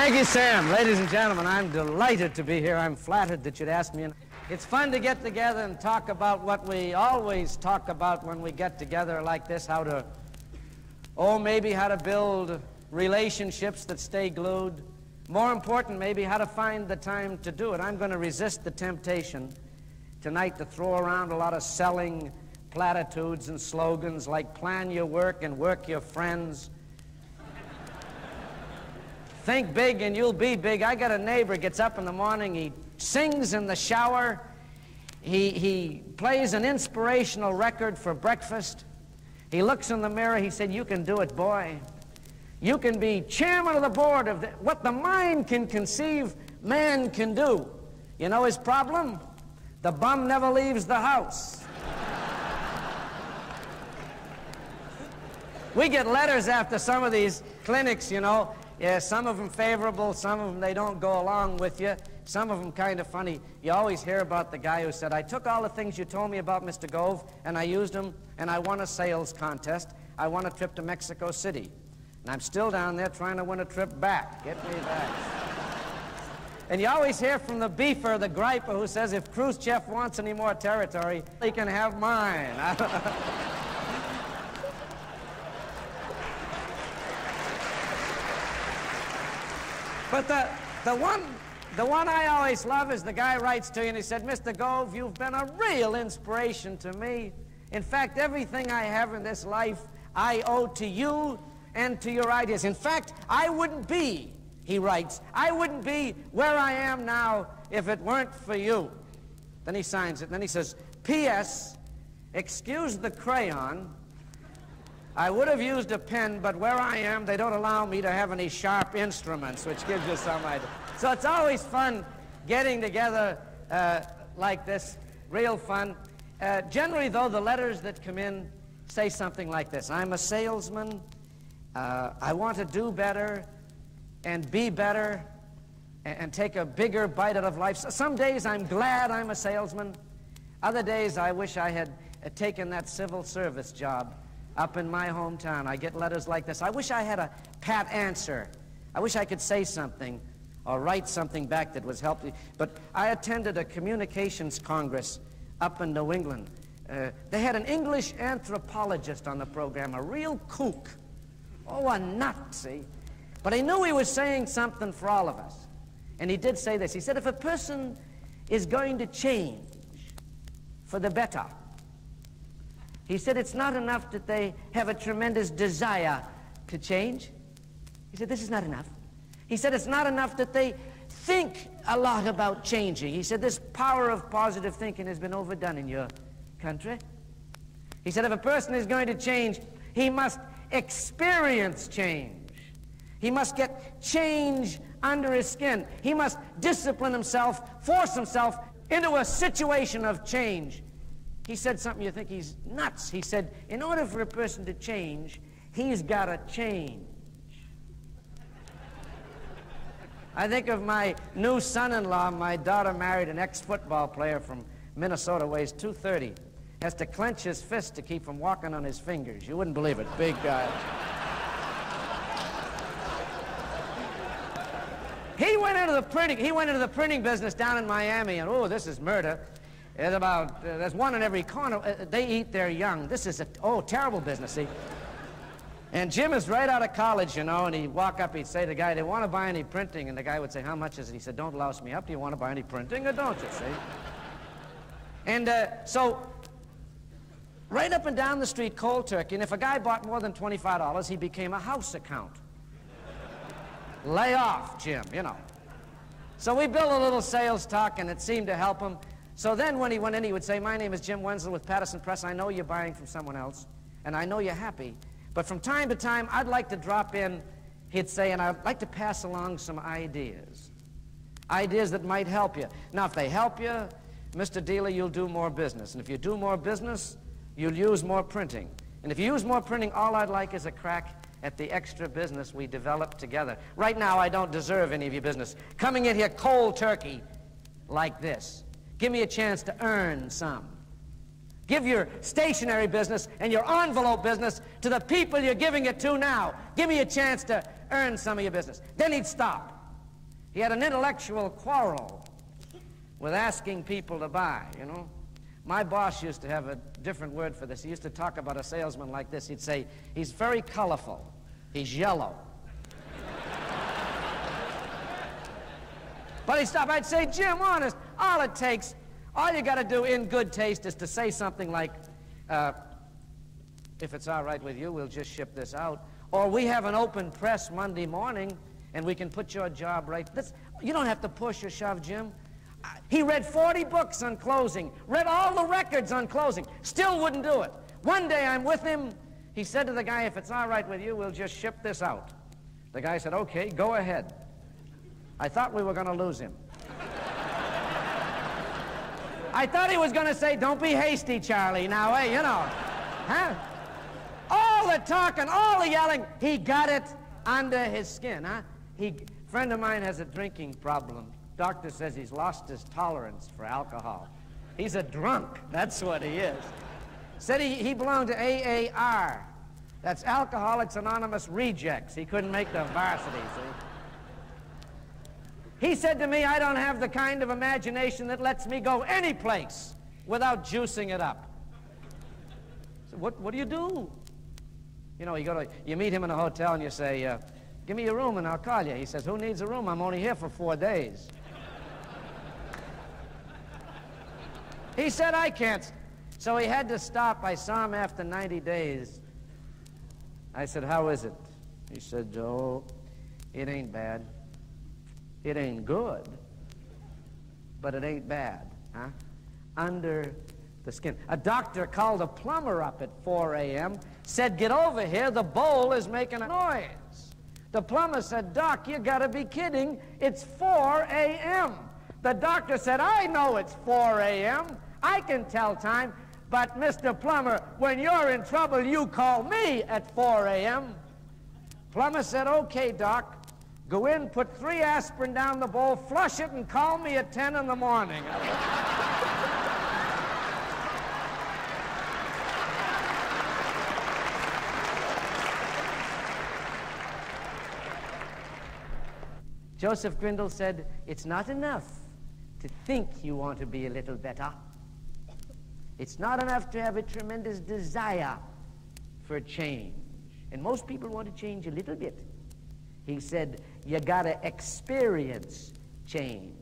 Thank you, Sam. Ladies and gentlemen, I'm delighted to be here. I'm flattered that you'd ask me. It's fun to get together and talk about what we always talk about when we get together like this how to, oh, maybe how to build relationships that stay glued. More important, maybe how to find the time to do it. I'm going to resist the temptation tonight to throw around a lot of selling platitudes and slogans like plan your work and work your friends. Think big and you'll be big. I got a neighbor gets up in the morning, he sings in the shower, he, he plays an inspirational record for breakfast. He looks in the mirror, he said, You can do it, boy. You can be chairman of the board of the, what the mind can conceive, man can do. You know his problem? The bum never leaves the house. we get letters after some of these clinics, you know. Yeah, some of them favorable, some of them they don't go along with you. Some of them kind of funny. You always hear about the guy who said, I took all the things you told me about Mr. Gove and I used them and I won a sales contest. I won a trip to Mexico City. And I'm still down there trying to win a trip back. Get me back. and you always hear from the beefer, the griper, who says, if Khrushchev wants any more territory, he can have mine. but the, the one the one I always love is the guy writes to you and he said, Mr. Gove, you've been a real inspiration to me. In fact, everything I have in this life I owe to you and to your ideas. In fact, I wouldn't be, he writes, I wouldn't be where I am now if it weren't for you. Then he signs it, and then he says, P.S. Excuse the crayon. I would have used a pen, but where I am, they don't allow me to have any sharp instruments, which gives you some idea. So it's always fun getting together uh, like this, real fun. Uh, generally, though, the letters that come in say something like this I'm a salesman uh, I want to do better and be better and, and take a bigger bite out of life. So some days I'm glad I'm a salesman. Other days I wish I had uh, taken that civil service job up in my hometown. I get letters like this. I wish I had a pat answer. I wish I could say something or write something back that was helpful. But I attended a communications congress up in New England. Uh, they had an English anthropologist on the program, a real kook. Oh, a see? But I knew he was saying something for all of us. And he did say this. He said, if a person is going to change for the better, he said it's not enough that they have a tremendous desire to change. He said, this is not enough. He said, it's not enough that they think a lot about changing. He said, this power of positive thinking has been overdone in your country. He said, if a person is going to change, he must experience change. He must get change under his skin. He must discipline himself, force himself into a situation of change. He said something you think he's nuts. He said, in order for a person to change, he's got to change. I think of my new son-in-law. My daughter married an ex-football player from Minnesota, weighs 230 has to clench his fist to keep from walking on his fingers. You wouldn't believe it. Big guy. he went into the printing. He went into the printing business down in Miami, and oh, this is murder. There's about uh, there's one in every corner. Uh, they eat their young. This is a oh terrible business. See. And Jim is right out of college, you know, and he'd walk up, he'd say to the guy, they want to buy any printing? And the guy would say, how much is it? He said, don't louse me up. Do you want to buy any printing or don't you, see? And uh, so Right up and down the street, cold turkey. And if a guy bought more than $25, he became a house account. Lay off, Jim, you know. So we built a little sales talk, and it seemed to help him. So then when he went in, he would say, my name is Jim Wenzel with Patterson Press. I know you're buying from someone else, and I know you're happy. But from time to time, I'd like to drop in, he'd say, and I'd like to pass along some ideas. Ideas that might help you. Now, if they help you, Mr. Dealer, you'll do more business. And if you do more business, you'll use more printing. And if you use more printing, all I'd like is a crack at the extra business we developed together. Right now, I don't deserve any of your business. Coming in here cold turkey like this. Give me a chance to earn some. Give your stationery business and your envelope business to the people you're giving it to now. Give me a chance to earn some of your business. Then he'd stop. He had an intellectual quarrel with asking people to buy, you know. My boss used to have a different word for this. He used to talk about a salesman like this. He'd say, he's very colorful. He's yellow. but he'd stop. I'd say, Jim, honest, all it takes, all you got to do in good taste is to say something like, uh, if it's all right with you, we'll just ship this out. Or we have an open press Monday morning and we can put your job right. This, you don't have to push or shove, Jim. He read 40 books on closing, read all the records on closing, still wouldn't do it. One day I'm with him. He said to the guy, if it's all right with you, we'll just ship this out. The guy said, okay, go ahead. I thought we were going to lose him. I thought he was going to say, don't be hasty, Charlie. Now, hey, you know. Huh? All the talking, all the yelling, he got it under his skin, huh? He, friend of mine has a drinking problem. Doctor says he's lost his tolerance for alcohol. He's a drunk. That's what he is. Said he, he belonged to AAR. That's Alcoholics Anonymous Rejects. He couldn't make the varsity, see? He said to me, I don't have the kind of imagination that lets me go any place without juicing it up. So what, what do you do? You know, you go to, you meet him in a hotel and you say, uh, give me your room and I'll call you. He says, who needs a room? I'm only here for four days. He said, I can't. So he had to stop. I saw him after 90 days. I said, How is it? He said, Oh, it ain't bad. It ain't good, but it ain't bad. Huh? Under the skin. A doctor called a plumber up at 4 a.m., said, Get over here, the bowl is making a noise. The plumber said, Doc, you gotta be kidding. It's 4 a.m. The doctor said, I know it's 4 a.m. I can tell time, but Mr. Plumber, when you're in trouble, you call me at 4 a.m. Plumber said, okay, Doc, go in, put three aspirin down the bowl, flush it, and call me at 10 in the morning. Joseph Grindal said, It's not enough to think you want to be a little better. It's not enough to have a tremendous desire for change. And most people want to change a little bit. He said, you got to experience change.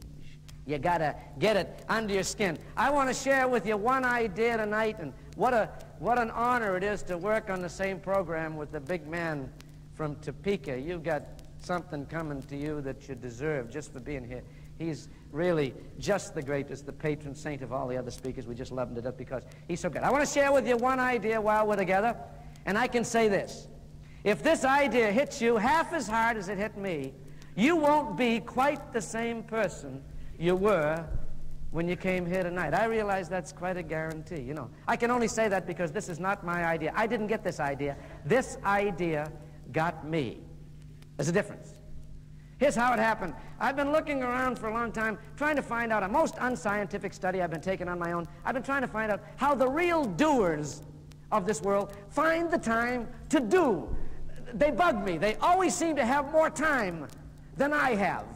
You got to get it under your skin. I want to share with you one idea tonight, and what, a, what an honor it is to work on the same program with the big man from Topeka. You've got something coming to you that you deserve just for being here. He's really just the greatest, the patron saint of all the other speakers. We just love him to death because he's so good. I want to share with you one idea while we're together, and I can say this. If this idea hits you half as hard as it hit me, you won't be quite the same person you were when you came here tonight. I realize that's quite a guarantee. You know, I can only say that because this is not my idea. I didn't get this idea. This idea got me. There's a difference. Here's how it happened. I've been looking around for a long time, trying to find out a most unscientific study I've been taking on my own. I've been trying to find out how the real doers of this world find the time to do. They bug me. They always seem to have more time than I have.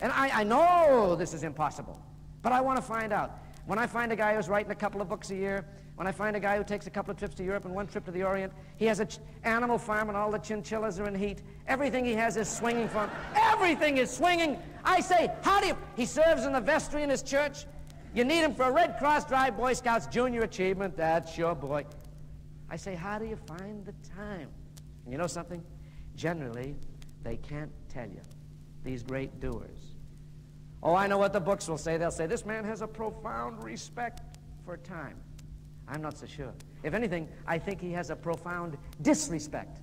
And I, I know this is impossible, but I want to find out. When I find a guy who's writing a couple of books a year, when I find a guy who takes a couple of trips to Europe and one trip to the Orient, he has an animal farm and all the chinchillas are in heat. Everything he has is swinging from. Everything is swinging. I say, how do you? He serves in the vestry in his church. You need him for a Red Cross Drive Boy Scouts Junior Achievement. That's your boy. I say, how do you find the time? And you know something? Generally, they can't tell you, these great doers. Oh, I know what the books will say. They'll say, this man has a profound respect for time. I'm not so sure. If anything, I think he has a profound disrespect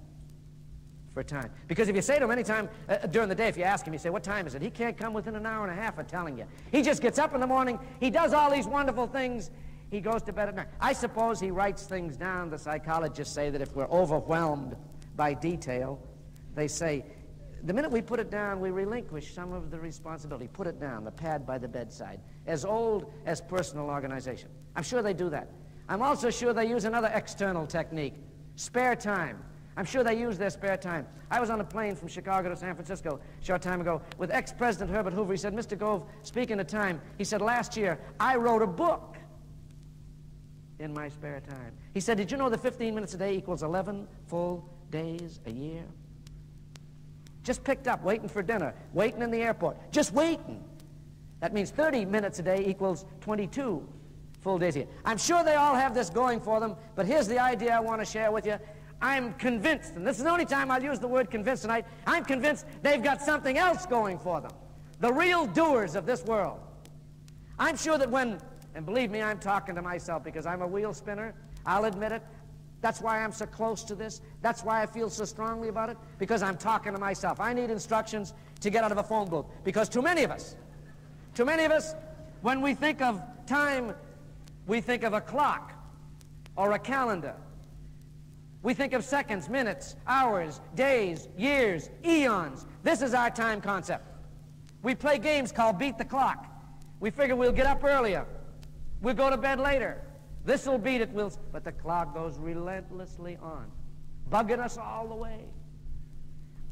for time. Because if you say to him any time uh, during the day, if you ask him, you say, what time is it? He can't come within an hour and a half of telling you. He just gets up in the morning, he does all these wonderful things, he goes to bed at night. I suppose he writes things down. The psychologists say that if we're overwhelmed by detail, they say, the minute we put it down, we relinquish some of the responsibility. Put it down, the pad by the bedside. As old as personal organization. I'm sure they do that. I'm also sure they use another external technique spare time. I'm sure they use their spare time. I was on a plane from Chicago to San Francisco a short time ago with ex-President Herbert Hoover. He said, Mr. Gove, speaking of time, he said, last year I wrote a book in my spare time. He said, did you know that 15 minutes a day equals 11 full days a year? Just picked up, waiting for dinner, waiting in the airport, just waiting. That means 30 minutes a day equals 22 full days a year. I'm sure they all have this going for them, but here's the idea I want to share with you. I'm convinced, and this is the only time I'll use the word convinced tonight, I'm convinced they've got something else going for them. The real doers of this world. I'm sure that when, and believe me, I'm talking to myself because I'm a wheel spinner, I'll admit it. That's why I'm so close to this. That's why I feel so strongly about it, because I'm talking to myself. I need instructions to get out of a phone booth, because too many of us, too many of us, when we think of time, we think of a clock or a calendar we think of seconds, minutes, hours, days, years, eons. This is our time concept. We play games called beat the clock. We figure we'll get up earlier. We'll go to bed later. This will beat it. We'll, but the clock goes relentlessly on, bugging us all the way.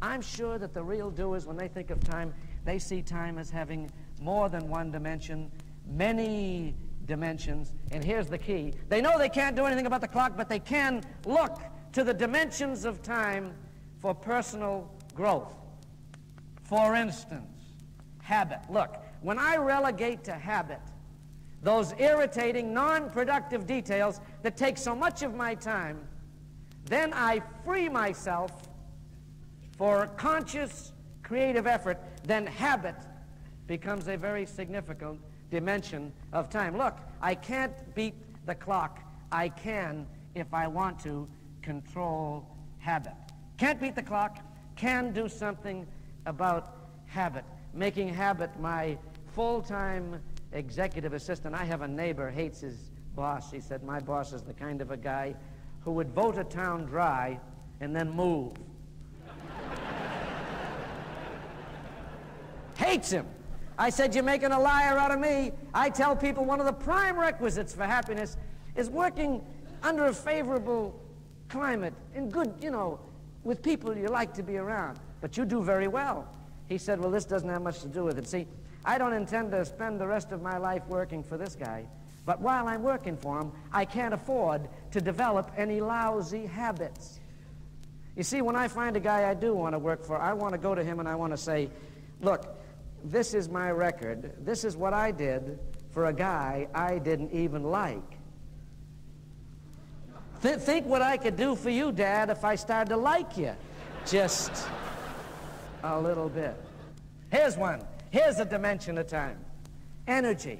I'm sure that the real doers, when they think of time, they see time as having more than one dimension, many dimensions. And here's the key. They know they can't do anything about the clock, but they can look to the dimensions of time for personal growth. For instance, habit. Look, when I relegate to habit those irritating, non-productive details that take so much of my time, then I free myself for conscious, creative effort, then habit becomes a very significant dimension of time. Look, I can't beat the clock. I can, if I want to, control habit. Can't beat the clock, can do something about habit, making habit my full-time executive assistant. I have a neighbor, hates his boss. He said, my boss is the kind of a guy who would vote a town dry and then move. hates him. I said, you're making a liar out of me. I tell people one of the prime requisites for happiness is working under a favorable climate, in good, you know, with people you like to be around. But you do very well. He said, well, this doesn't have much to do with it. See, I don't intend to spend the rest of my life working for this guy. But while I'm working for him, I can't afford to develop any lousy habits. You see, when I find a guy I do want to work for, I want to go to him and I want to say, look, this is my record. This is what I did for a guy I didn't even like. Th think what I could do for you, Dad, if I started to like you. Just a little bit. Here's one. Here's a dimension of time. Energy.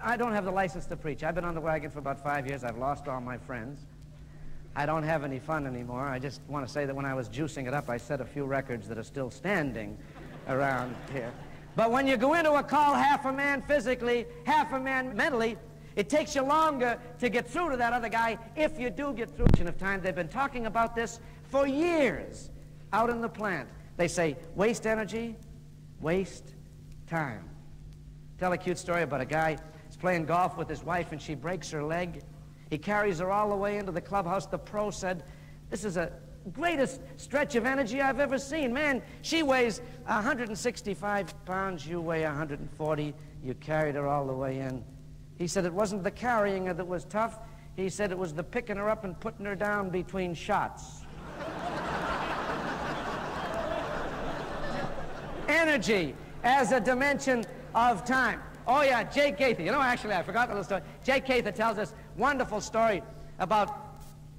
I don't have the license to preach. I've been on the wagon for about five years. I've lost all my friends. I don't have any fun anymore. I just want to say that when I was juicing it up, I set a few records that are still standing around here. But when you go into a call half a man physically, half a man mentally, it takes you longer to get through to that other guy if you do get through of time. They've been talking about this for years out in the plant. They say, waste energy, waste time. Tell a cute story about a guy who's playing golf with his wife and she breaks her leg. He carries her all the way into the clubhouse. The pro said, this is the greatest stretch of energy I've ever seen. Man, she weighs 165 pounds, you weigh 140. You carried her all the way in. He said it wasn't the carrying her that was tough. He said it was the picking her up and putting her down between shots. Energy as a dimension of time. Oh, yeah, Jake Gaither. You know, actually, I forgot the little story. Jake Gaither tells this wonderful story about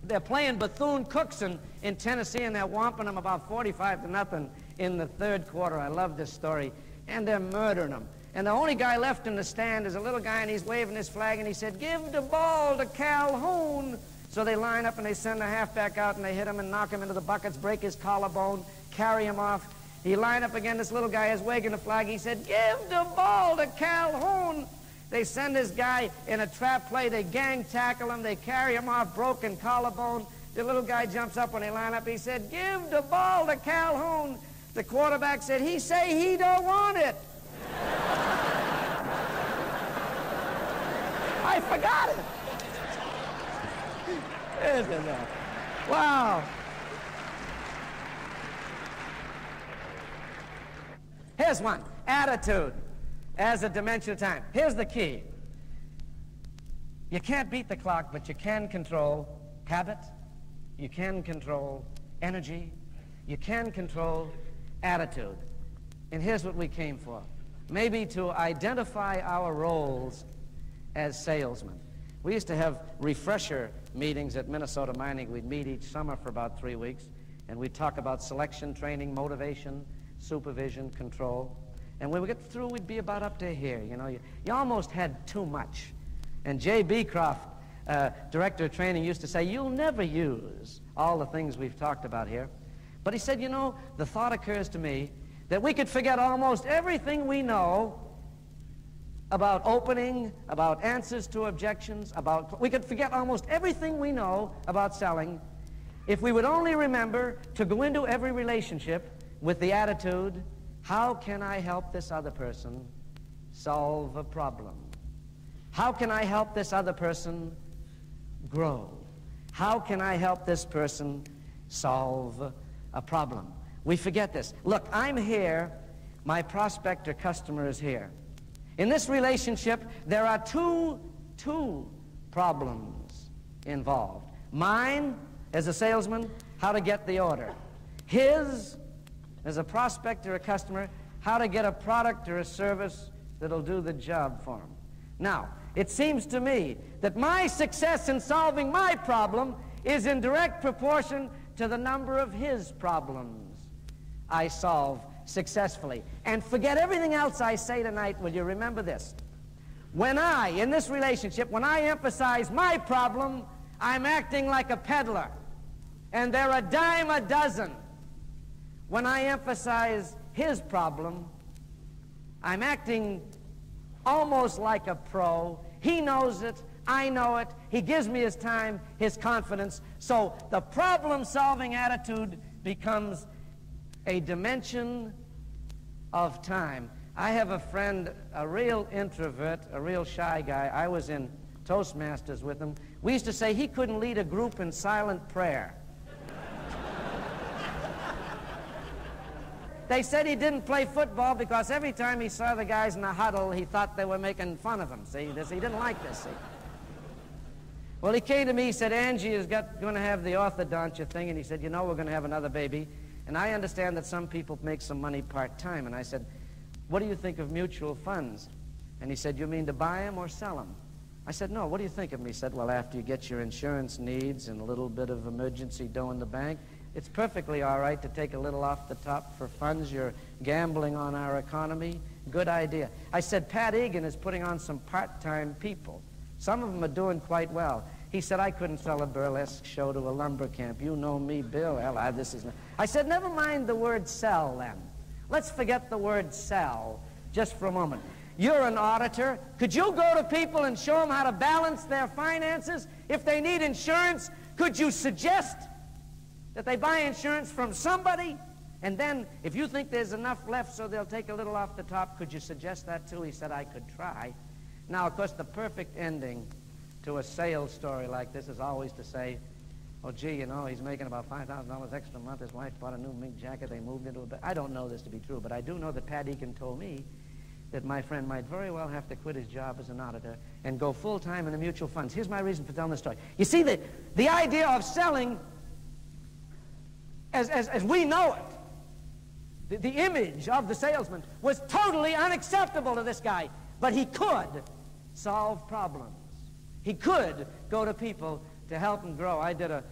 they're playing Bethune-Cookman in Tennessee, and they're whomping them about 45 to nothing in the third quarter. I love this story. And they're murdering them. And the only guy left in the stand is a little guy, and he's waving his flag, and he said, give the ball to Calhoun. So they line up, and they send the halfback out, and they hit him and knock him into the buckets, break his collarbone, carry him off. He lined up again. This little guy is waving the flag. He said, give the ball to Calhoun. They send this guy in a trap play. They gang tackle him. They carry him off, broken collarbone. The little guy jumps up when they line up. He said, give the ball to Calhoun. The quarterback said, he say he don't want it. I forgot it. Isn't that? Wow. Here's one attitude as a dimension of time. Here's the key you can't beat the clock, but you can control habit, you can control energy, you can control attitude. And here's what we came for maybe to identify our roles as salesmen. We used to have refresher meetings at Minnesota Mining. We'd meet each summer for about three weeks, and we'd talk about selection, training, motivation, supervision, control. And when we get through, we'd be about up to here. You know, you, you almost had too much. And Jay Beecroft, uh, director of training, used to say, You'll never use all the things we've talked about here. But he said, You know, the thought occurs to me that we could forget almost everything we know about opening, about answers to objections, about we could forget almost everything we know about selling if we would only remember to go into every relationship with the attitude, how can I help this other person solve a problem? How can I help this other person grow? How can I help this person solve a problem? We forget this. Look, I'm here. My prospect or customer is here. In this relationship, there are two, two problems involved. Mine, as a salesman, how to get the order. His, as a prospect or a customer, how to get a product or a service that'll do the job for him. Now, it seems to me that my success in solving my problem is in direct proportion to the number of his problems I solve successfully. And forget everything else I say tonight. Will you remember this? When I, in this relationship, when I emphasize my problem, I'm acting like a peddler. And they're a dime a dozen. When I emphasize his problem, I'm acting almost like a pro. He knows it. I know it. He gives me his time, his confidence. So the problem solving attitude becomes a dimension of time. I have a friend, a real introvert, a real shy guy. I was in Toastmasters with him. We used to say he couldn't lead a group in silent prayer. They said he didn't play football because every time he saw the guys in the huddle, he thought they were making fun of him. See, this, he didn't like this. See. Well, he came to me. He said, Angie is going to have the orthodontia thing, and he said, you know, we're going to have another baby. And I understand that some people make some money part-time. And I said, what do you think of mutual funds? And he said, you mean to buy them or sell them? I said, no, what do you think of them? He said, well, after you get your insurance needs and a little bit of emergency dough in the bank, it's perfectly all right to take a little off the top for funds. You're gambling on our economy. Good idea. I said, Pat Egan is putting on some part-time people. Some of them are doing quite well. He said, I couldn't sell a burlesque show to a lumber camp. You know me, Bill. I, this is not. I said, never mind the word sell then. Let's forget the word sell just for a moment. You're an auditor. Could you go to people and show them how to balance their finances? If they need insurance, could you suggest that they buy insurance from somebody? And then, if you think there's enough left so they'll take a little off the top, could you suggest that too? He said, I could try. Now, of course, the perfect ending to a sales story like this is always to say, oh, gee, you know, he's making about $5,000 extra a month. His wife bought a new mink jacket. They moved into a bed. I don't know this to be true, but I do know that Pat Egan told me that my friend might very well have to quit his job as an auditor and go full-time in the mutual funds. Here's my reason for telling the story. You see, the, the idea of selling as, as, as we know it, the, the image of the salesman was totally unacceptable to this guy, but he could solve problems. He could go to people to help them grow. I did a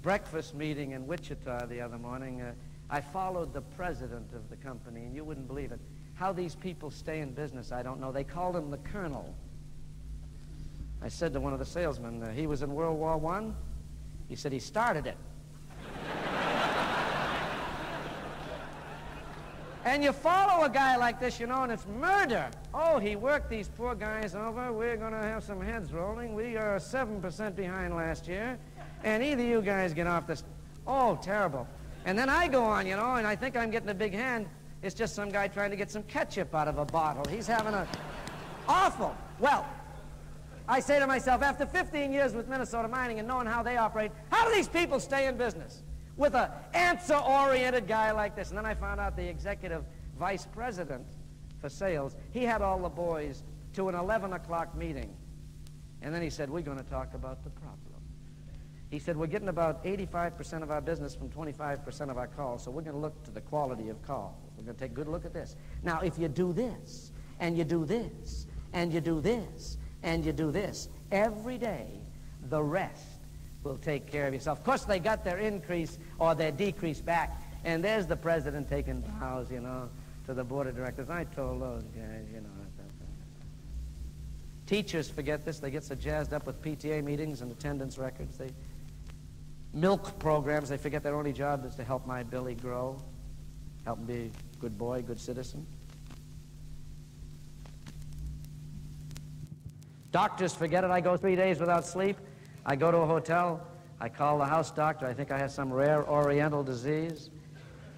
breakfast meeting in Wichita the other morning. Uh, I followed the president of the company, and you wouldn't believe it. How these people stay in business, I don't know. They called him the colonel. I said to one of the salesmen, uh, he was in World War One. He said he started it. And you follow a guy like this, you know, and it's murder. Oh, he worked these poor guys over. We're going to have some heads rolling. We are 7% behind last year. And either you guys get off this. Oh, terrible. And then I go on, you know, and I think I'm getting a big hand. It's just some guy trying to get some ketchup out of a bottle. He's having a... Awful. Well, I say to myself, after 15 years with Minnesota Mining and knowing how they operate, how do these people stay in business? With an answer-oriented guy like this. And then I found out the executive vice president for sales. He had all the boys to an 11 o'clock meeting. And then he said, we're going to talk about the problem. He said, we're getting about 85% of our business from 25% of our calls, so we're going to look to the quality of calls. We're going to take a good look at this. Now, if you do this, and you do this, and you do this, and you do this, every day, the rest will take care of yourself. Of course, they got their increase or their decrease back, and there's the president taking bows, you know, to the board of directors. I told those guys, you know. Uh, teachers forget this. They get so jazzed up with PTA meetings and attendance records. They milk programs. They forget their only job is to help my Billy grow, help him be a good boy, good citizen. Doctors forget it. I go three days without sleep. I go to a hotel. I call the house doctor. I think I have some rare oriental disease.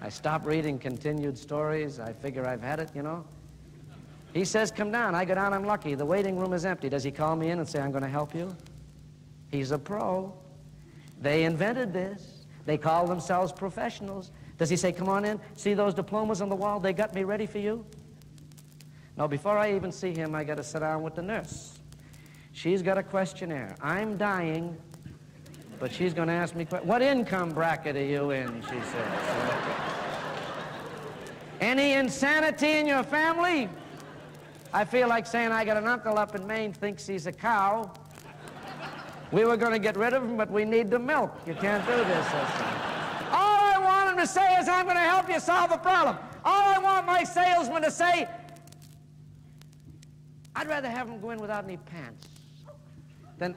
I stop reading continued stories. I figure I've had it, you know. He says, come down. I go down, I'm lucky. The waiting room is empty. Does he call me in and say, I'm going to help you? He's a pro. They invented this. They call themselves professionals. Does he say, come on in, see those diplomas on the wall? They got me ready for you? No, before I even see him, I got to sit down with the nurse. She's got a questionnaire. I'm dying, but she's going to ask me, what income bracket are you in, she says. Any insanity in your family? I feel like saying I got an uncle up in Maine thinks he's a cow. We were going to get rid of him, but we need the milk. You can't do this. All I want him to say is, I'm going to help you solve a problem. All I want my salesman to say, I'd rather have him go in without any pants than.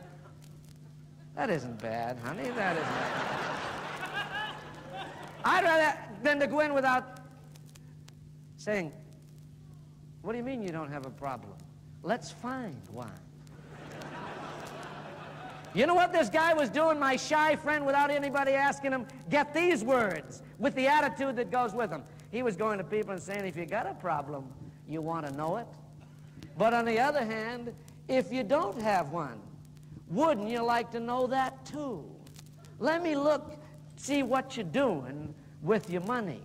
That isn't bad, honey. That isn't bad. I'd rather than to go in without saying, What do you mean you don't have a problem? Let's find one. You know what this guy was doing, my shy friend, without anybody asking him? Get these words with the attitude that goes with them. He was going to people and saying, if you got a problem, you want to know it. But on the other hand, if you don't have one, wouldn't you like to know that too? Let me look, see what you're doing with your money.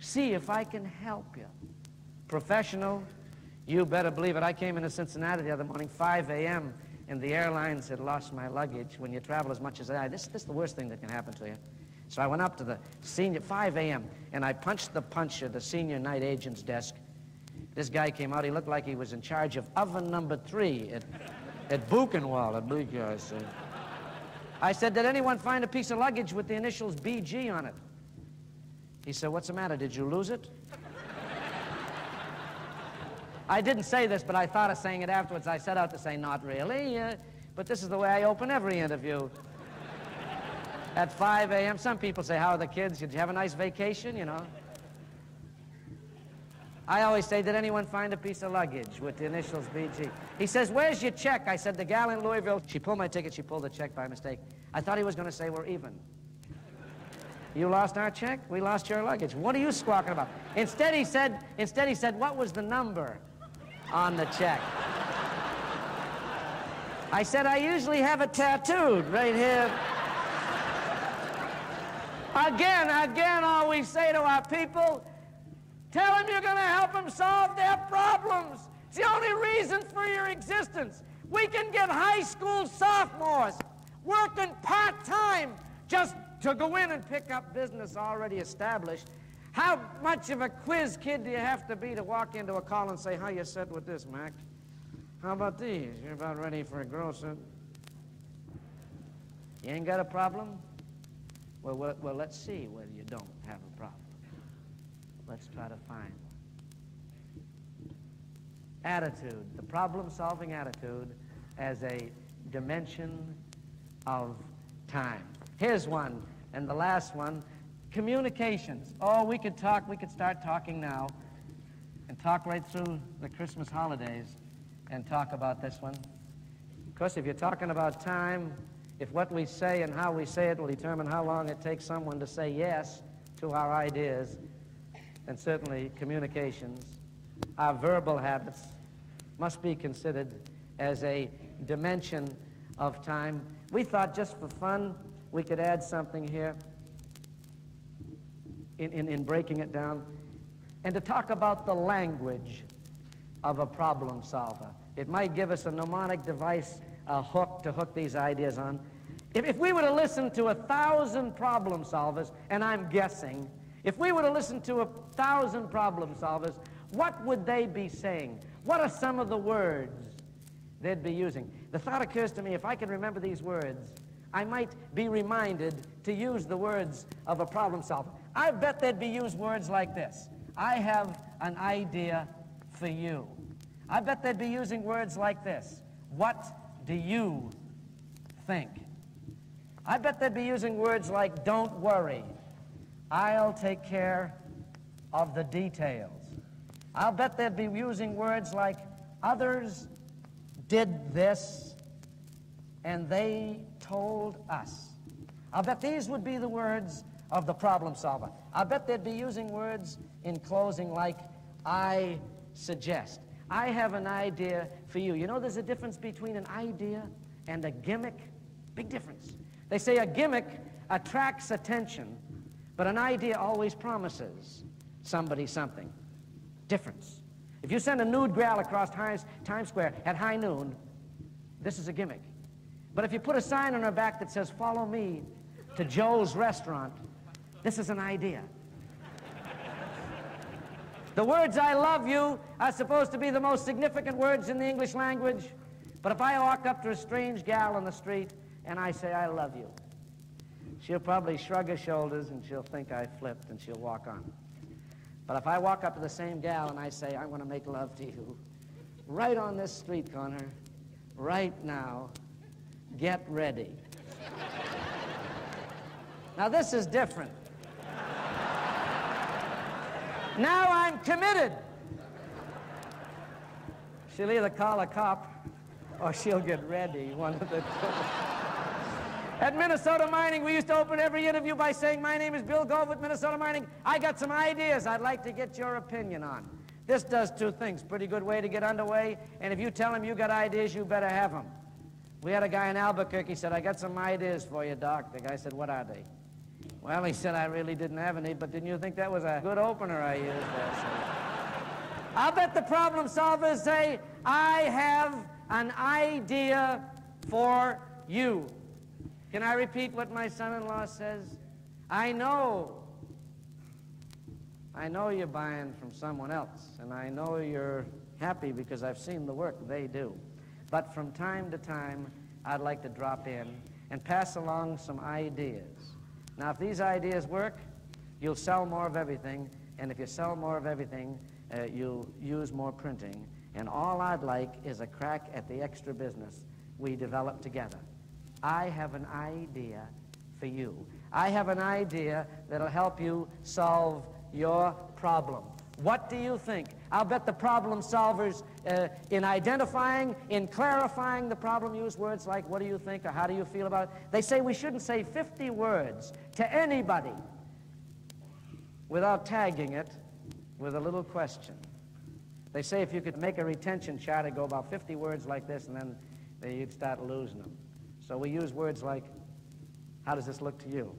See if I can help you. Professional, you better believe it. I came into Cincinnati the other morning, 5 a.m., and the airlines had lost my luggage. When you travel as much as I, this, this is the worst thing that can happen to you. So I went up to the senior, 5 a.m., and I punched the puncher, the senior night agent's desk. This guy came out. He looked like he was in charge of oven number three at, at Buchenwald, at Bleak, I said. I said, did anyone find a piece of luggage with the initials BG on it? He said, what's the matter? Did you lose it? I didn't say this, but I thought of saying it afterwards. I set out to say, not really, uh, but this is the way I open every interview. At 5 a.m., some people say, how are the kids? Did you have a nice vacation, you know? I always say, did anyone find a piece of luggage with the initials BG? He says, where's your check? I said, the gal in Louisville. She pulled my ticket. She pulled the check by mistake. I thought he was going to say, we're even. You lost our check? We lost your luggage. What are you squawking about? Instead, he said, instead he said, what was the number? on the check. I said, I usually have it tattooed right here. Again, again, all we say to our people, tell them you're going to help them solve their problems. It's the only reason for your existence. We can get high school sophomores working part-time just to go in and pick up business already established how much of a quiz kid do you have to be to walk into a call and say, how you set with this, Mac? How about these? You're about ready for a grocer. You ain't got a problem? Well, well, well, let's see whether you don't have a problem. Let's try to find. Attitude, the problem-solving attitude as a dimension of time. Here's one, and the last one, Communications. Oh, we could talk, we could start talking now and talk right through the Christmas holidays and talk about this one. Of course, if you're talking about time, if what we say and how we say it will determine how long it takes someone to say yes to our ideas, then certainly communications, our verbal habits, must be considered as a dimension of time. We thought just for fun we could add something here in, in, in breaking it down. and to talk about the language of a problem solver. It might give us a mnemonic device, a hook to hook these ideas on. If, if we were to listen to a thousand problem solvers, and I'm guessing, if we were to listen to a thousand problem solvers, what would they be saying? What are some of the words they'd be using? The thought occurs to me if I can remember these words, I might be reminded to use the words of a problem solver. I bet they'd be used words like this I have an idea for you. I bet they'd be using words like this What do you think? I bet they'd be using words like don't worry. I'll take care of the details. I'll bet they'd be using words like others did this and they told us. I'll bet these would be the words of the problem solver. I bet they'd be using words in closing like I suggest. I have an idea for you. You know there's a difference between an idea and a gimmick? Big difference. They say a gimmick attracts attention, but an idea always promises somebody something. Difference. If you send a nude gal across Times Square at high noon, this is a gimmick. But if you put a sign on her back that says, Follow me to Joe's restaurant, this is an idea. the words I love you are supposed to be the most significant words in the English language. But if I walk up to a strange gal on the street and I say, I love you, she'll probably shrug her shoulders and she'll think I flipped and she'll walk on. But if I walk up to the same gal and I say, I'm going to make love to you, right on this street corner, right now, get ready. now, this is different. Now I'm committed. She'll either call a cop or she'll get ready, one of the two. At Minnesota Mining, we used to open every interview by saying, My name is Bill Gove with Minnesota Mining. I got some ideas I'd like to get your opinion on. This does two things. Pretty good way to get underway. And if you tell him you got ideas, you better have them. We had a guy in Albuquerque he said, I got some ideas for you, Doc. The guy said, What are they? Well, he said, I really didn't have any, but didn't you think that was a good opener I used there? I'll bet the problem solvers say, I have an idea for you. Can I repeat what my son-in-law says? I know. I know you're buying from someone else, and I know you're happy because I've seen the work they do. But from time to time, I'd like to drop in and pass along some ideas. Now, if these ideas work, you'll sell more of everything, and if you sell more of everything, uh, you'll use more printing. And all I'd like is a crack at the extra business we develop together. I have an idea for you. I have an idea that'll help you solve your problem. What do you think? I'll bet the problem solvers, uh, in identifying, in clarifying the problem, use words like, what do you think, or how do you feel about it? They say we shouldn't say 50 words to anybody without tagging it with a little question. They say if you could make a retention chart, it'd go about 50 words like this, and then you'd start losing them. So we use words like, how does this look to you?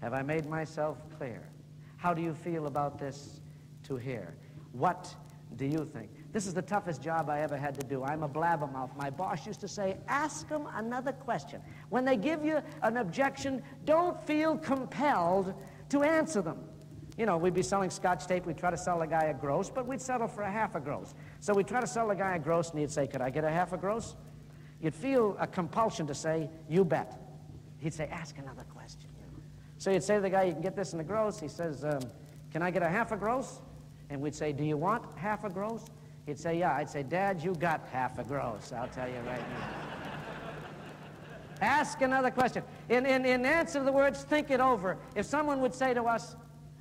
Have I made myself clear? How do you feel about this to here? What do you think? This is the toughest job I ever had to do. I'm a blabbermouth. My boss used to say, ask them another question. When they give you an objection, don't feel compelled to answer them. You know, we'd be selling scotch tape. We'd try to sell a guy a gross, but we'd settle for a half a gross. So we'd try to sell a guy a gross, and he'd say, could I get a half a gross? You'd feel a compulsion to say, you bet. He'd say, ask another question. So you'd say to the guy, you can get this in the gross. He says, um, can I get a half a gross? And we'd say, do you want half a gross? He'd say, yeah. I'd say, Dad, you got half a gross. I'll tell you right now. ask another question. In, in, in answer to the words, think it over. If someone would say to us,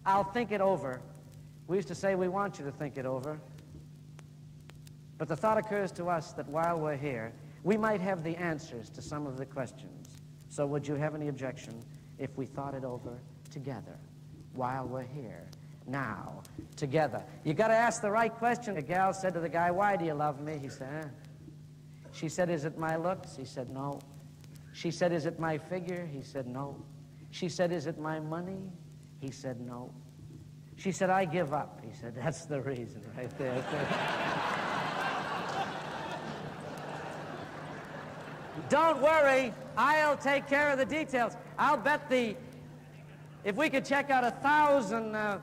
I'll think it over, we used to say, we want you to think it over. But the thought occurs to us that while we're here, we might have the answers to some of the questions. So would you have any objection if we thought it over together while we're here? Now, together. You got to ask the right question. A gal said to the guy, why do you love me? He said, eh. She said, is it my looks? He said, no. She said, is it my figure? He said, no. She said, is it my money? He said, no. She said, I give up. He said, That's the reason right there. Don't worry, I'll take care of the details. I'll bet the, if we could check out a thousand uh,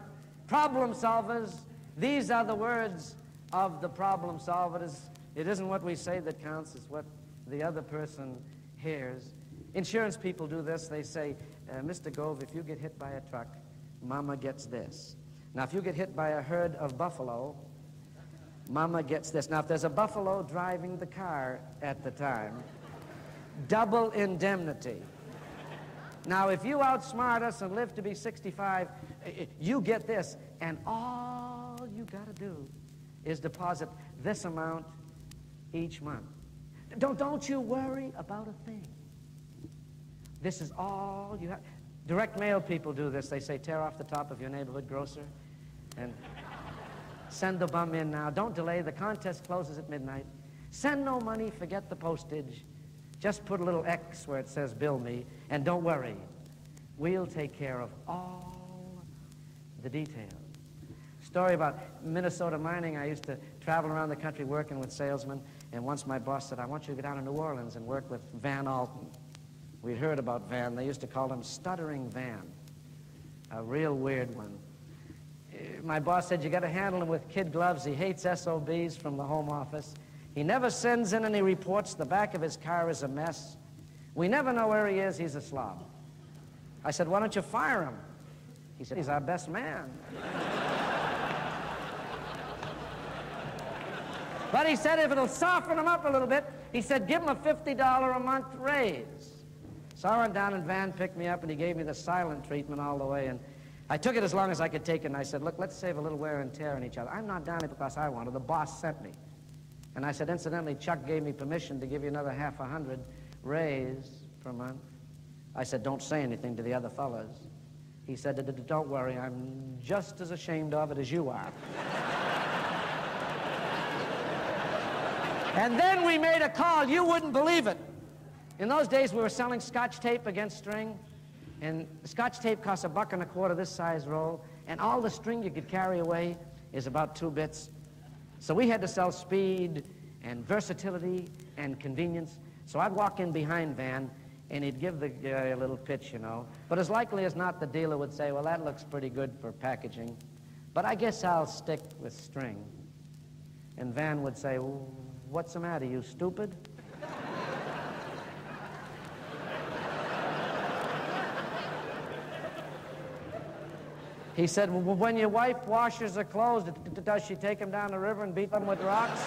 problem solvers, these are the words of the problem solvers. It isn't what we say that counts, it's what the other person hears. Insurance people do this. They say, uh, Mr. Gove, if you get hit by a truck, Mama gets this. Now, if you get hit by a herd of buffalo, Mama gets this. Now, if there's a buffalo driving the car at the time, double indemnity. Now, if you outsmart us and live to be 65, eh, eh, you get this, and all you got to do is deposit this amount each month. Don't, don't you worry about a thing. This is all you have. Direct mail people do this. They say, tear off the top of your neighborhood grocer and send the bum in now. Don't delay. The contest closes at midnight. Send no money, forget the postage. Just put a little X where it says bill me, and don't worry. We'll take care of all the details. Story about Minnesota mining. I used to travel around the country working with salesmen, and once my boss said, I want you to go down to New Orleans and work with Van Alten. We'd heard about Van. They used to call him Stuttering Van, a real weird one. My boss said, you got to handle him with kid gloves. He hates SOBs from the home office. He never sends in any reports. The back of his car is a mess. We never know where he is. He's a slob. I said, why don't you fire him? He said, he's our best man. but he said, if it'll soften him up a little bit, he said, give him a $50 a month raise. So I went down and Van picked me up and he gave me the silent treatment all the way. And I took it as long as I could take it. And I said, look, let's save a little wear and tear on each other. I'm not down here because I wanted. The boss sent me. And I said, incidentally, Chuck gave me permission to give you another half a hundred raise per month. I said, don't say anything to the other fellas. He said, don't worry, I'm just as ashamed of it as you are. and then we made a call. You wouldn't believe it. In those days, we were selling scotch tape against string, and scotch tape costs a buck and a quarter this size roll, and all the string you could carry away is about two bits. So we had to sell speed and versatility and convenience. So I'd walk in behind Van, and he'd give the guy a little pitch, you know. But as likely as not, the dealer would say, well, that looks pretty good for packaging, but I guess I'll stick with string. And Van would say, what's the matter, you stupid? He said, well, when your wife washes her clothes, does she take them down the river and beat them with rocks?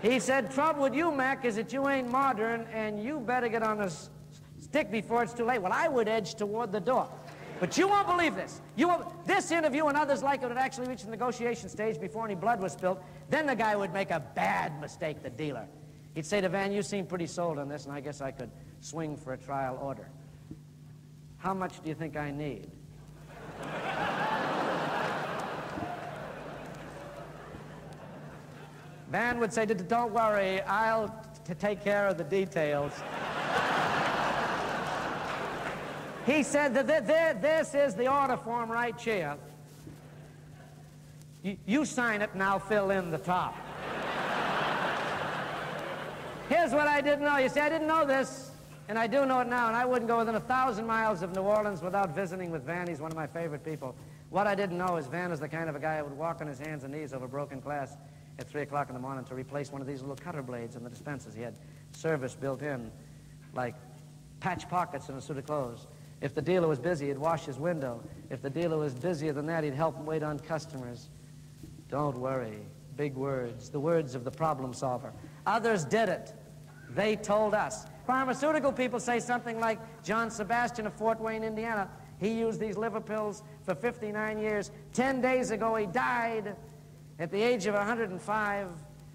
he said, trouble with you, Mac, is that you ain't modern and you better get on the stick before it's too late. Well, I would edge toward the door. But you won't believe this. You won't, this interview and others like it would actually reach the negotiation stage before any blood was spilled. Then the guy would make a bad mistake, the dealer. He'd say to Van, you seem pretty sold on this, and I guess I could swing for a trial order. How much do you think I need? Van would say, don't worry, I'll take care of the details. he said that th th this is the order form right here. You sign it and I'll fill in the top. Here's what I didn't know. You see, I didn't know this. And I do know it now, and I wouldn't go within a thousand miles of New Orleans without visiting with Van. He's one of my favorite people. What I didn't know is Van is the kind of a guy who would walk on his hands and knees over broken glass at 3 o'clock in the morning to replace one of these little cutter blades in the dispensers. He had service built in, like patch pockets in a suit of clothes. If the dealer was busy, he'd wash his window. If the dealer was busier than that, he'd help him wait on customers. Don't worry. Big words, the words of the problem solver. Others did it. They told us. Pharmaceutical people say something like John Sebastian of Fort Wayne, Indiana. He used these liver pills for 59 years. Ten days ago, he died at the age of 105.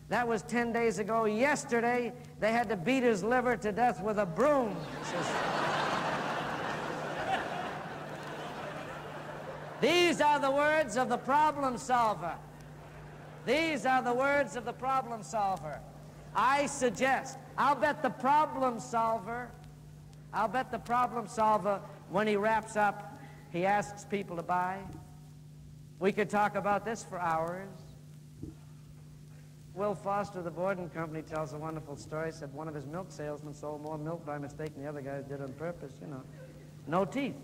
That was 10 days ago. Yesterday, they had to beat his liver to death with a broom. These are the words of the problem solver. These are the words of the problem solver. I suggest, I'll bet the problem solver, I'll bet the problem solver, when he wraps up, he asks people to buy. We could talk about this for hours. Will Foster, the Borden company, tells a wonderful story. Said one of his milk salesmen sold more milk by mistake than the other guy did on purpose, you know. No teeth.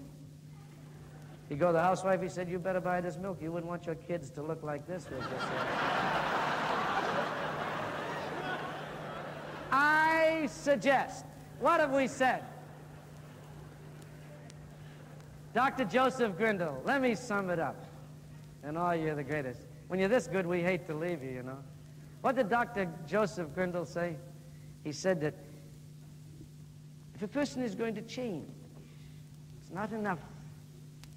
He'd go to the housewife, he said, you better buy this milk. You wouldn't want your kids to look like this. Was this I suggest, what have we said? Dr. Joseph Grindal, let me sum it up. And oh, you're the greatest. When you're this good, we hate to leave you, you know. What did Dr. Joseph Grindal say? He said that if a person is going to change, it's not enough.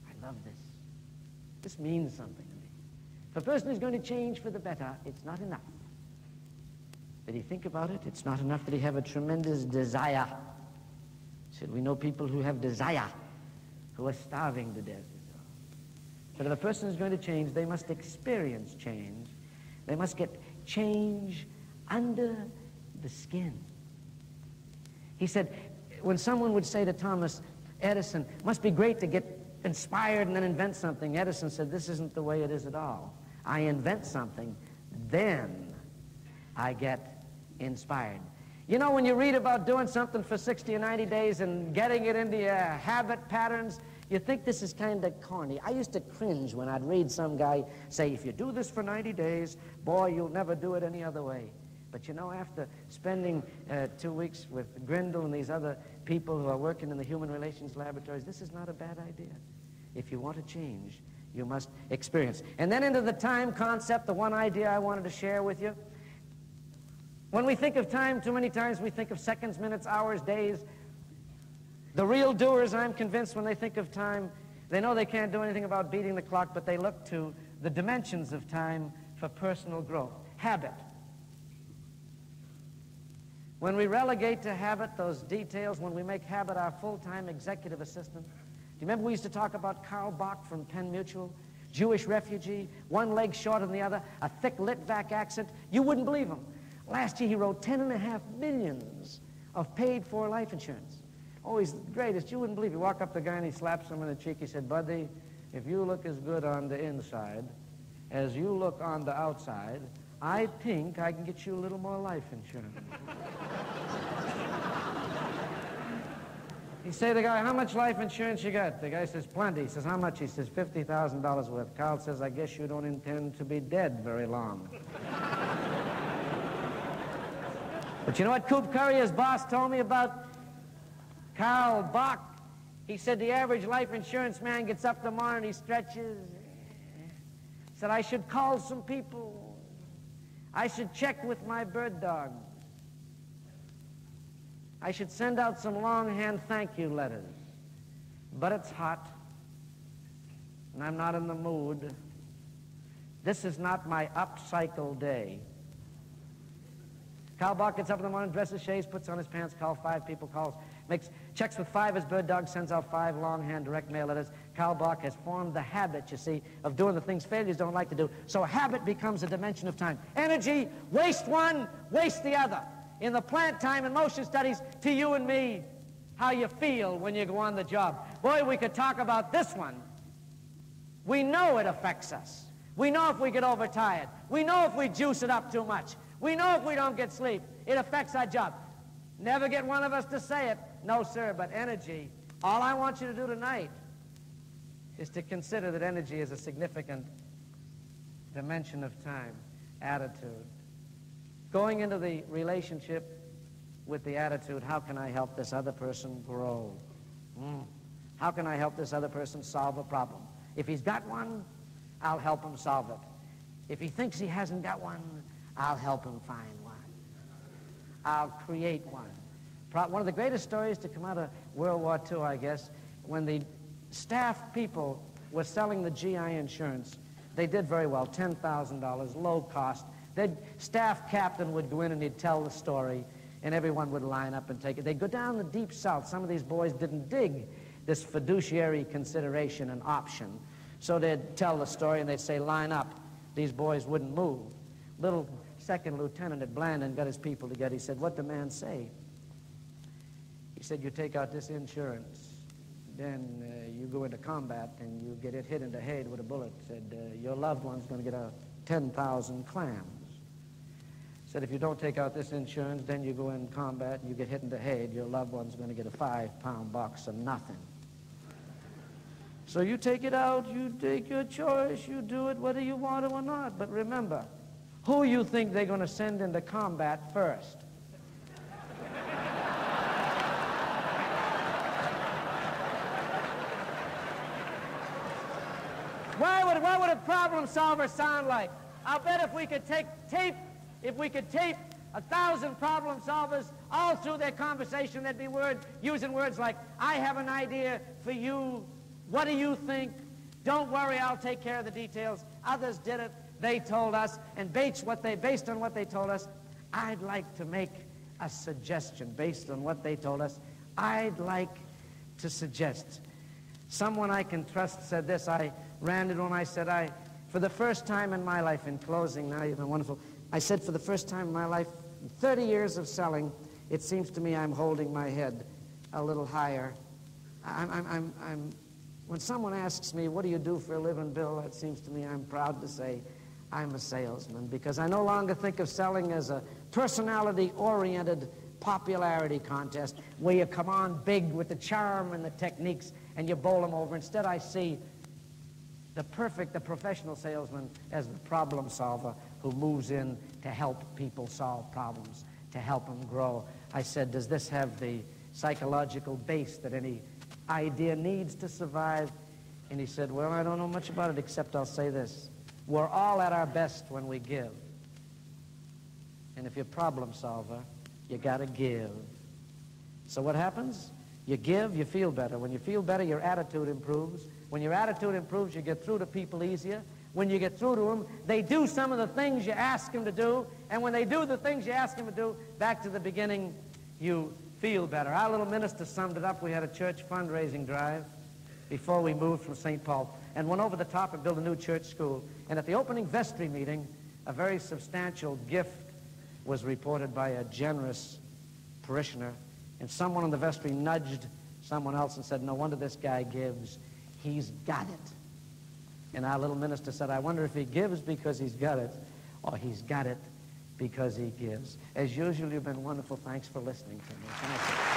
I love this. This means something to me. If a person is going to change for the better, it's not enough. Did he think about it? It's not enough that he have a tremendous desire. Said, we know people who have desire who are starving to death. But if a person is going to change, they must experience change. They must get change under the skin. He said, when someone would say to Thomas Edison, must be great to get inspired and then invent something, Edison said, this isn't the way it is at all. I invent something, then I get inspired. You know, when you read about doing something for 60 or 90 days and getting it into your habit patterns, you think this is kind of corny. I used to cringe when I'd read some guy say, if you do this for 90 days, boy, you'll never do it any other way. But you know, after spending uh, two weeks with Grindal and these other people who are working in the human relations laboratories, this is not a bad idea. If you want to change, you must experience. And then into the time concept, the one idea I wanted to share with you. When we think of time, too many times we think of seconds, minutes, hours, days. The real doers, I'm convinced, when they think of time, they know they can't do anything about beating the clock, but they look to the dimensions of time for personal growth. Habit. When we relegate to habit those details, when we make habit our full-time executive assistant, do you remember we used to talk about Carl Bach from Penn Mutual? Jewish refugee, one leg shorter than the other, a thick Litvak accent. You wouldn't believe him. Last year he wrote ten and a half millions of paid for life insurance. Oh, he's the greatest. You wouldn't believe. He walk up to the guy and he slaps him in the cheek. He said, Buddy, if you look as good on the inside as you look on the outside, I think I can get you a little more life insurance. he say to the guy, how much life insurance you got? The guy says, plenty. He says, how much? He says, $50,000 worth. Carl says, I guess you don't intend to be dead very long. But you know what Coop Curry, his boss, told me about Carl Bach? He said the average life insurance man gets up tomorrow and he stretches. Said I should call some people. I should check with my bird dog. I should send out some longhand thank you letters. But it's hot, and I'm not in the mood. This is not my upcycle day. Carl gets up in the morning, dresses, shaves, puts on his pants, calls five people, calls, makes checks with five. His bird dog sends out five longhand direct mail letters. Carl has formed the habit, you see, of doing the things failures don't like to do. So habit becomes a dimension of time. Energy, waste one, waste the other. In the plant time and motion studies, to you and me, how you feel when you go on the job. Boy, we could talk about this one. We know it affects us. We know if we get overtired. We know if we juice it up too much. We know if we don't get sleep, it affects our job. Never get one of us to say it. No, sir, but energy, all I want you to do tonight is to consider that energy is a significant dimension of time, attitude. Going into the relationship with the attitude, how can I help this other person grow? Mm. How can I help this other person solve a problem? If he's got one, I'll help him solve it. If he thinks he hasn't got one, I'll help him find one. I'll create one. One of the greatest stories to come out of World War II, I guess, when the staff people were selling the GI insurance, they did very well, $10,000, low cost. The staff captain would go in and he'd tell the story, and everyone would line up and take it. They'd go down the deep south. Some of these boys didn't dig this fiduciary consideration and option. So they'd tell the story and they'd say, line up. These boys wouldn't move. Little second lieutenant at Blanding got his people together. He said, what the man say? He said, you take out this insurance. then uh, you go into combat and you get it hit in the head with a bullet. Said, uh, your loved one's going to get a 10,000 clams. Said, if you don't take out this insurance, then you go in combat and you get hit in the head, your loved one's going to get a five-pound box of nothing. So you take it out, you take your choice, you do it whether you want to or not. But remember, who you think they're going to send into combat first? Why would, would a problem solver sound like? I'll bet if we could take tape, if we could tape a thousand problem solvers all through their conversation, they'd be word, using words like, I have an idea for you. What do you think? Don't worry, I'll take care of the details. Others did it. They told us. And based, what they, based on what they told us, I'd like to make a suggestion based on what they told us. I'd like to suggest. Someone I can trust said this. I ran it when I said, I, for the first time in my life, in closing, now you've been wonderful, I said, for the first time in my life, 30 years of selling, it seems to me I'm holding my head a little higher. I'm, I'm, I'm, I'm, when someone asks me, what do you do for a living, Bill, it seems to me I'm proud to say I'm a salesman because I no longer think of selling as a personality-oriented popularity contest where you come on big with the charm and the techniques and you bowl them over. Instead, I see the perfect, the professional salesman as the problem solver who moves in to help people solve problems, to help them grow. I said, does this have the psychological base that any idea needs to survive? And he said, well, I don't know much about it except I'll say this. We're all at our best when we give. And if you're a problem solver, you got to give. So what happens? You give, you feel better. When you feel better, your attitude improves. When your attitude improves, you get through to people easier. When you get through to them, they do some of the things you ask them to do. And when they do the things you ask them to do, back to the beginning, you feel better. Our little minister summed it up. We had a church fundraising drive before we moved from St. Paul and went over the top and built a new church school. And at the opening vestry meeting, a very substantial gift was reported by a generous parishioner. And someone in the vestry nudged someone else and said, no wonder this guy gives. He's got it. And our little minister said, I wonder if he gives because he's got it or he's got it because he gives. As usual, you've been wonderful. Thanks for listening to me.